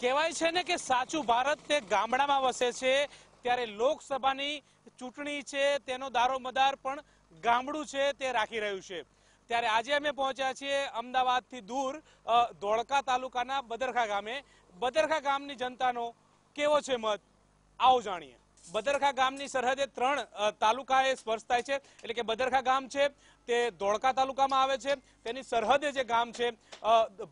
કહેવાય છે ને કે સાચું ભારત તે ગામડામાં વસે છે, ત્યારે લોકસભાની ચૂંટણી છે, તેનો દારોમદાર પણ ગામડું છે તે રાખી રહ્યું છે. ત્યારે આજે અમે પહોંચ્યા છીએ અમદાવાદથી દૂર ધોળકા તાલુકાના બદરખા ગામે. બદરખા ગામની જનતાનો કેવો છે મત? આવો જાણીએ. બદરખા ગામની સરહદે ત્રણ તાલુકા તાલુકાએ સ્પર્શ થાય છે. એટલે કે બદરખા ગામ છે, તે ધોળકા તાલુકામાં આવે છે. તેની સરહદે જે ગામ છે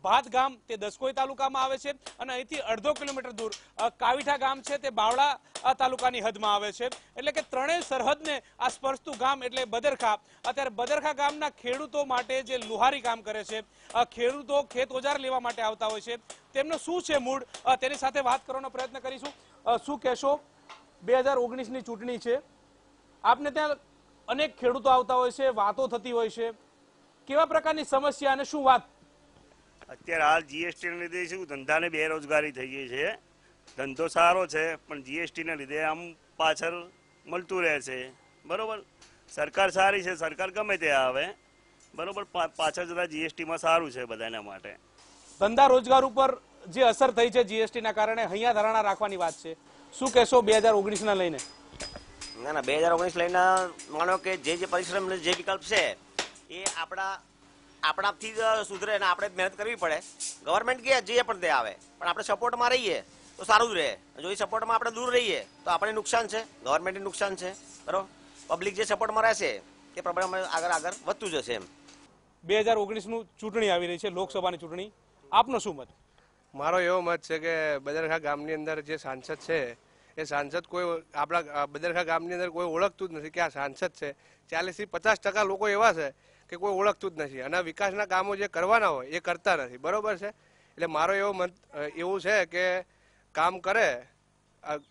ભાત ગામ, તે દસકોઈ તાલુકામાં આવે છે. અને અહીંથી અડધો કિલોમીટર દૂર કાવીઠા ગામ છે, તે બાવળા તાલુકાની હદમાં આવે છે. એટલે કે ત્રણેય સરહદને આ સ્પર્શતું ગામ એટલે બદરખા. અત્યારે બદરખા ગામના ખેડૂતો માટે જે લુહારી કામ કરે છે ખેડૂતો ખેત ઓજાર લેવા માટે આવતા હોય છે. તેમનો શું છે મૂડ તેની સાથે વાત કરવાનો પ્રયત્ન કરીશું. શું કહેશો? બે હજાર ઓગણીસની ચૂંટણી છે. આપને ત્યાં અનેક ખેડૂતો આવતા હોય છે વાતો થતી હોય છે. કેવા પ્રકારની સમસ્યા અને શું વાત? અત્યારે હાલ જીએસટી ના લીધે શું ધંધાને બેરોજગારી થઈ ગઈ છે. ધંધો સારો છે પણ જીએસટી ના લીધે આમ પાછળ મળતું રહે છે. બરોબર? સરકાર સારી છે સરકાર ગમે તે આવે. બરોબર? પાછળ જતા જીએસટીમાં સારું છે બધાના માટે. ધંધા રોજગાર ઉપર જે અસર થઈ છે જીએસટી ના કારણે અહીંયા ધરાણા રાખવાની વાત છે. શું કહેશો બે હજાર ઓગણીસ ના લઈને? ના ના બે હજાર ઓગણીસ લઈને માનો કે જે જે પરિશ્રમ જે વિકલ્પ છે એ આપણા આપણાથી જ સુધરે અને આપણે મહેનત કરવી પડે. ગવર્મેન્ટ કે જે પણ તે આવે પણ આપણે સપોર્ટમાં રહીએ તો સારું જ રહે. જો એ સપોર્ટમાં આપણે દૂર રહીએ તો આપણે નુકસાન છે ગવર્મેન્ટને નુકસાન છે બરોબર? પબ્લિક જે સપોર્ટમાં રહેશે તે પ્રમાણે આગળ આગળ વધતું જશે એમ. બે હજાર ઓગણીસનું ચૂંટણી આવી રહી છે લોકસભાની ચૂંટણી. આપનો શું મત? મારો એવો મત છે કે બદરખા ગામની અંદર જે સાંસદ છે, એ સાંસદ કોઈ આપણા બદરખા ગામની અંદર કોઈ ઓળખતું જ નથી કે આ સાંસદ છે. ચાલીસથી પચાસ ટકા લોકો એવા છે કે કોઈ ઓળખતું જ નથી. અને વિકાસના કામો જે કરવાના હોય, એ કરતા નથી. બરોબર છે? એટલે મારો એવો મત એવું છે કે કામ કરે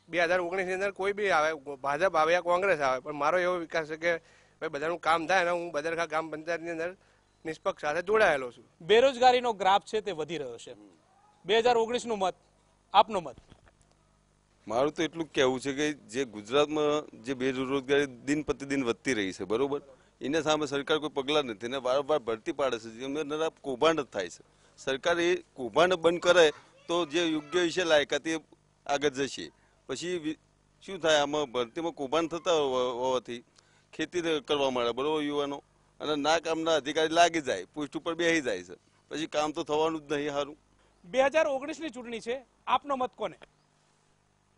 બે હજાર ઓગણીસની અંદર કોઈ બી આવે, ભાજપ આવે યા કોંગ્રેસ આવે, પણ મારો એવો વિકાસ છે કે ભાઈ, બધાનું કામ થાય અને હું બદરખા ગામ પંચાયતની અંદર નિષ્પક્ષ સાથે જોડાયેલો છું. બેરોજગારીનો ગ્રાફ છે તે વધી રહ્યો છે. બે હજાર ઓગણીસનું મત, આપનો મત. મારું તો એટલું કહેવું છે કે જે ગુજરાતમાં જે બેરોજગારી દિન પ્રતિદિન વધતી રહી છે, બરોબર? એના સામે સરકાર કોઈ પગલાં નથી અને વારંવાર ભરતી પાડે છે, જેમાં કૌભાંડ થાય છે. સરકાર એ કૌભાંડ બંધ કરે તો જે યોગ્ય વિશે લાયકાત એ આગળ જશે. પછી શું થાય, આમાં ભરતીમાં કૌભાંડ થતા હોવાથી ખેતી કરવા માંડે, બરોબર, યુવાનો? અને ના કામના અધિકારી લાગી જાય, પોસ્ટ ઉપર બેસી જાય છે. પછી કામ તો થવાનું જ નહીં સારું બે હજાર ઓગણીસની ચૂંટણી છે. આપનો મત કોને?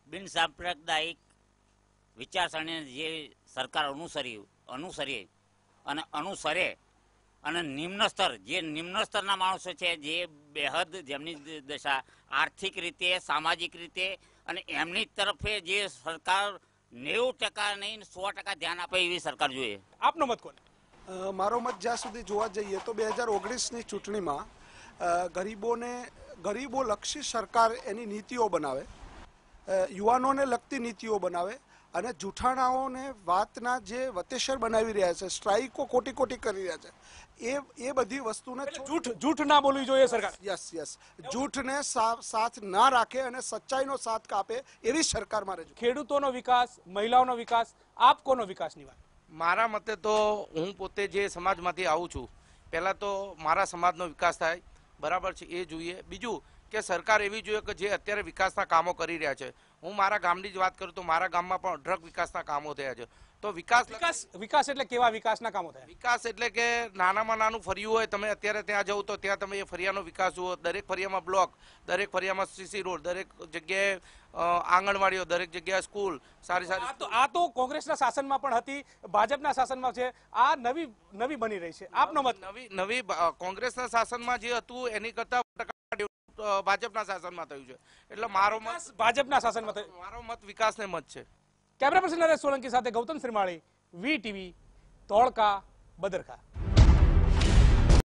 બિન સાંપ્રદાયિક વિચારસરણી જે સરકાર અનુસરી અનુસરી અને અનુસરે અને નિમ્ન સ્તર જે નિમ્ન સ્તરના માણસો છે જે બેહદ જેમની દશા આર્થિક રીતે સામાજિક રીતે અને એમની તરફે જે સરકાર નેવું ટકા નહીં સો ટકા ધ્યાન આપે એવી સરકાર જોઈએ. આપનો મત કોને? મારો મત જ્યાં સુધી જોવા જઈએ તો બે હજાર ઓગણીસની ચૂંટણીમાં ગરીબોને ગરીબો લક્ષી સરકાર એની નીતિઓ બનાવે યુવાનોને લગતી નીતિઓ બનાવે અને જૂઠાણાઓને વાતના જે વતેસર બનાવી રહ્યા છે સ્ટ્રાઇકો કોટી કોટી કરી રહ્યા છે એ એ બધી વસ્તુને જૂઠ જૂઠ ના બોલવી જોઈએ સરકાર. Yes yes. જૂઠને સાથ ના રાખે અને સચ્ચાઈનો સાથ કાપે એવી સરકાર મારે ખેડૂતોનો વિકાસ મહિલાઓનો વિકાસ આપ કોનો વિકાસની વાત? મારા મતે તો હું પોતે જે સમાજમાંથી આવું છું પહેલાં તો મારા સમાજનો વિકાસ થાય બરાબર છે, એ જોઈએ. બીજું કે સરકાર એવી જોઈએ કે જે અત્યારે વિકાસના કામો કરી રહ્યા છે. હું મારા ગામની જ વાત કરું તો મારા ગામમાં પણ ડ્રગ વિકાસના કામો થયા છે. તો વિકાસ વિકાસ વિકાસ એટલે કેવા વિકાસના કામો થયા? વિકાસ એટલે કે નાનામાં નાનું ફર્યું હોય તમે અત્યારે ત્યાં જવું તો ત્યાં તમે એ ફરિયાનો વિકાસ જુઓ. દરેક ફરિયામાં બ્લોક દરેક ફરિયામાં સીસી રોડ દરેક જગ્યાએ આંગણવાડીઓ દરેક જગ્યાએ સ્કૂલ સારી સારી આ તો આ તો કોંગ્રેસના શાસનમાં પણ હતી ભાજપના શાસનમાં છે. આ નવી નવી બની રહી છે. આપનો મત નવી નવી કોંગ્રેસના શાસનમાં જે હતું એની કરતા ભાજપના શાસનમાં થયું છે. એટલે મારો મત ભાજપના શાસનમાં થયું. મારો મત વિકાસને મત છે. કેમેરા પર્સન નરેશ સોલંકી સાથે ગૌતમ શ્રીમાળી વી ટીવી ધોળકા બદરખા.